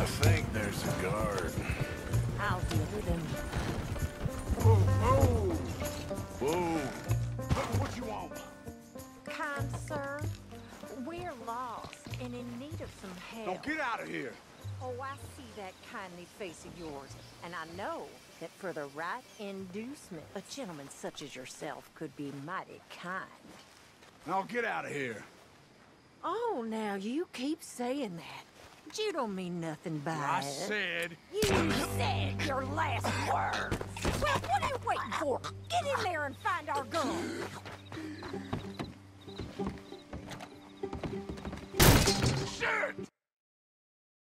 I think there's a guard. I'll deal with him. Whoa, whoa! Whoa! What you want? Kind sir, we're lost and in need of some help. Don't get out of here! Oh, I see that kindly face of yours, and I know that for the right inducement, a gentleman such as yourself could be mighty kind. Now get out of here. Oh, now you keep saying that. But you don't mean nothing by I it. said, You said your last words. Well, what are you waiting for? Get in there and find our gun. shit!